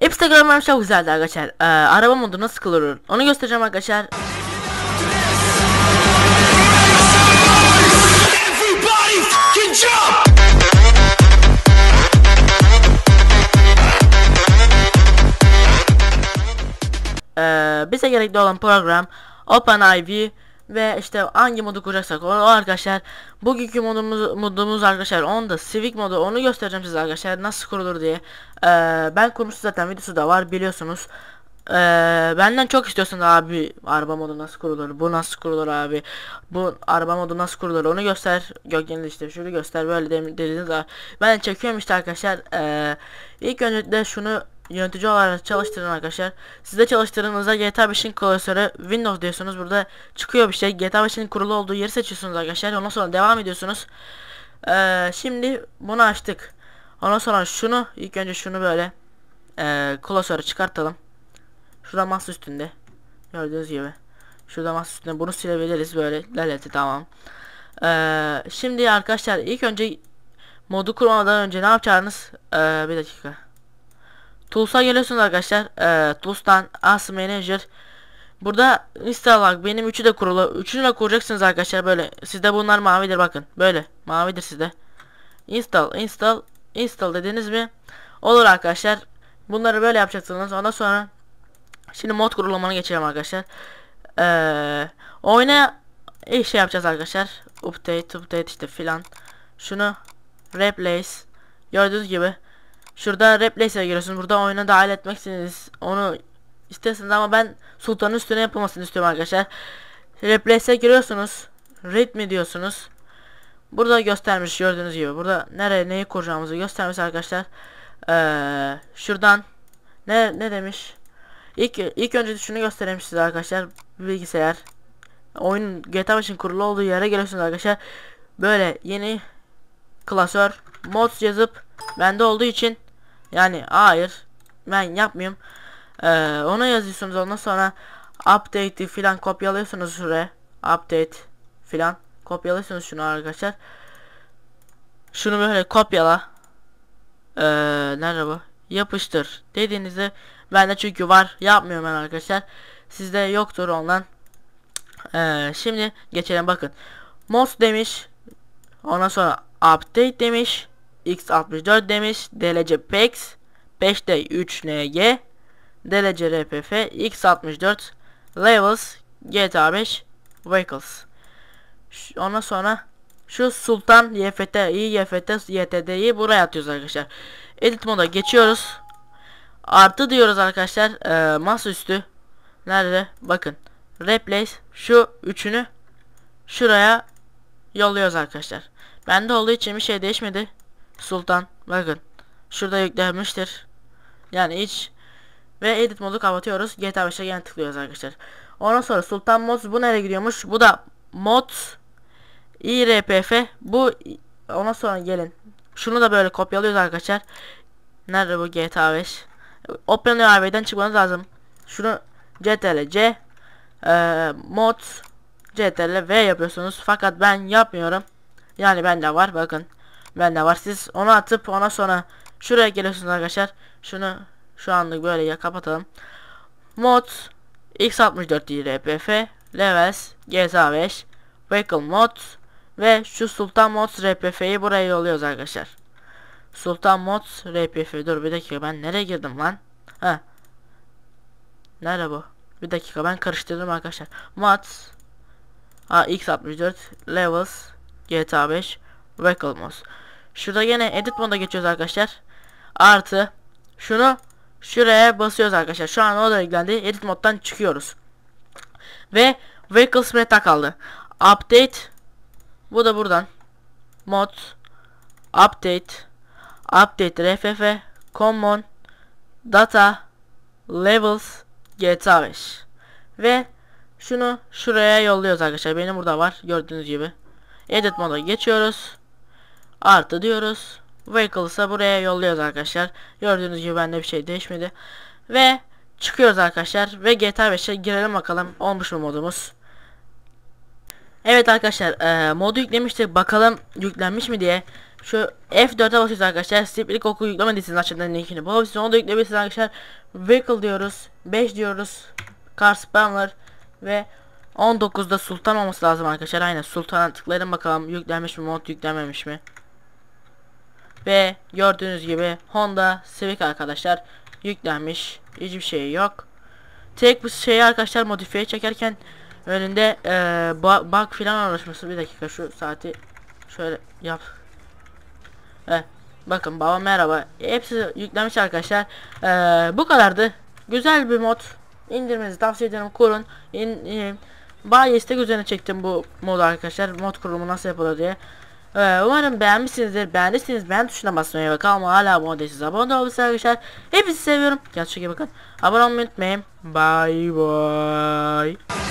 Instagram'ım çok güzeldi arkadaşlar. Ee, araba modu nasıl kurulur onu göstereceğim arkadaşlar. Ee, bize gerekli olan program OpenIV ve işte hangi modu kuracaksak o, o arkadaşlar bugünkü modumuz modumuz arkadaşlar onu da Civic modu onu göstereceğim size arkadaşlar nasıl kurulur diye. Ee, ben kurmuştum zaten videosu da var biliyorsunuz. Ee, benden çok istiyorsun abi araba modu nasıl kurulur bu nasıl kurulur abi bu araba modu nasıl kurulur onu göster. Gökyen'de işte şunu göster böyle de- dediğiniz var ben çekiyorum işte arkadaşlar ee, ilk önce de şunu yönetici olarak çalıştırın arkadaşlar siz de çalıştırdığınızda GTA 5'in klasörü Windows diyorsunuz burada çıkıyor bir şey GTA 5'in kurulu olduğu yeri seçiyorsunuz arkadaşlar ondan sonra devam ediyorsunuz ee, şimdi bunu açtık ondan sonra şunu ilk önce şunu böyle ee, klasörü çıkartalım Şurada masa üstünde. Gördüğünüz gibi. Şurada masa üstünde bunu silebiliriz böyle. Leleti tamam. Ee, şimdi arkadaşlar ilk önce modu kurmadan önce ne yapacağınız? Ee, bir dakika. Tools'a geliyorsunuz arkadaşlar. Ee, Tools'tan As Manager. Burada install benim üçü de kurulu. Üçünü de kuracaksınız arkadaşlar böyle. Sizde bunlar mavidir bakın. Böyle. Mavidir sizde. Install, install, install dediniz mi? Olur arkadaşlar. Bunları böyle yapacaksınız. Ondan sonra Şimdi mod kurulamana geçelim arkadaşlar. Ee, oyuna iyi şey yapacağız arkadaşlar. Update, update işte filan. Şunu replace. Gördüğünüz gibi. Şurada replace'e giriyorsunuz. Burada oyuna dahil etmeksiniz. Onu isterseniz ama ben sultanın üstüne yapılmasını istiyorum arkadaşlar. Replace'e giriyorsunuz. Read mi diyorsunuz. Burada göstermiş gördüğünüz gibi. Burada nereye neyi kuracağımızı göstermiş arkadaşlar. Ee, şuradan ne ne demiş? İlk ilk önce şunu göstereyim size arkadaşlar. Bilgisayar. Oyun GTA 5'in kurulu olduğu yere geliyorsunuz arkadaşlar. Böyle yeni klasör mods yazıp bende olduğu için yani hayır ben yapmıyorum. Ee, ona yazıyorsunuz ondan sonra update'i filan kopyalıyorsunuz şuraya. Update filan kopyalıyorsunuz şunu arkadaşlar. Şunu böyle kopyala. Ee, nerede bu? Yapıştır dediğinizde bende çünkü var yapmıyorum ben arkadaşlar. Sizde yoktur ondan. Ee, şimdi geçelim bakın. Mods demiş. Ondan sonra update demiş. X64 demiş. DLC PAX 5'te 3 NG. DLC RPF x64 Levels GTA 5 Vehicles. Ondan sonra şu Sultan YFT, YFT, YTD'yi buraya atıyoruz arkadaşlar. Edit moda geçiyoruz. Artı diyoruz arkadaşlar. Ee, masaüstü. Nerede? Bakın. Replace. Şu üçünü şuraya yolluyoruz arkadaşlar. Bende olduğu için bir şey değişmedi. Sultan. Bakın. Şurada yüklenmiştir. Yani hiç ve edit modu kapatıyoruz. GTA 5'e gene tıklıyoruz arkadaşlar. Ondan sonra Sultan Mods bu nereye gidiyormuş? Bu da Mods IRPF bu ondan sonra gelin. Şunu da böyle kopyalıyoruz arkadaşlar. Nerede bu GTA 5? OpenUI'den çıkmanız lazım. Şunu CTRL C e, mod CTRL V yapıyorsunuz. Fakat ben yapmıyorum. Yani bende var bakın. Bende var. Siz onu atıp ona sonra şuraya geliyorsunuz arkadaşlar. Şunu şu anlık böyle ya kapatalım. Mod X64 IRPF Levels GTA 5 Vehicle Mod ve şu Sultan Mods RPF'yi buraya yolluyoruz arkadaşlar. Sultan Mods RPF dur bir dakika ben nereye girdim lan? Ha. Nerede bu? Bir dakika ben karıştırdım arkadaşlar. Mods ha, X64 Levels GTA 5 Vehicle Mods. Şurada yine edit moda geçiyoruz arkadaşlar. Artı şunu şuraya basıyoruz arkadaşlar. Şu an o da yüklendi. Edit moddan çıkıyoruz. Ve Vehicles meta kaldı. Update bu da buradan. Mod Update Update RFF Common Data Levels GTA 5 Ve şunu şuraya yolluyoruz arkadaşlar. Benim burada var gördüğünüz gibi. Edit moda geçiyoruz. Artı diyoruz. Vehicles'a buraya yolluyoruz arkadaşlar. Gördüğünüz gibi bende bir şey değişmedi. Ve çıkıyoruz arkadaşlar. Ve GTA 5'e girelim bakalım. Olmuş mu modumuz. Evet arkadaşlar e, modu yüklemiştik. Bakalım yüklenmiş mi diye. Şu F4'e basıyoruz arkadaşlar. Steep ilk okul yüklemediyseniz aşağıdan linkini bulabilirsiniz. Onu da yükleyebilirsiniz arkadaşlar. Vehicle diyoruz. 5 diyoruz. Car spammer ve 19'da sultan olması lazım arkadaşlar. Aynen sultana tıklayalım bakalım yüklenmiş mi mod yüklenmemiş mi. Ve gördüğünüz gibi Honda Civic arkadaşlar yüklenmiş. Hiçbir şey yok. Tek bir şey arkadaşlar modifiye çekerken önünde bu- bug filan oluşması. Bir dakika şu saati şöyle yap. Evet. Bakın baba merhaba. Hepsi yüklenmiş arkadaşlar. Eee bu kadardı. Güzel bir mod. İndirmenizi tavsiye ederim. Kurun. İn, in, Bayağı istek üzerine çektim bu modu arkadaşlar. Mod kurulumu nasıl yapılır diye. Ee, umarım beğenmişsinizdir. Beğendiyseniz beğen tuşuna basmayı ve kanalıma hala abone değilseniz abone olabilirsiniz arkadaşlar. Hepinizi seviyorum. İyi bakın. Abone olmayı unutmayın. Bye bye.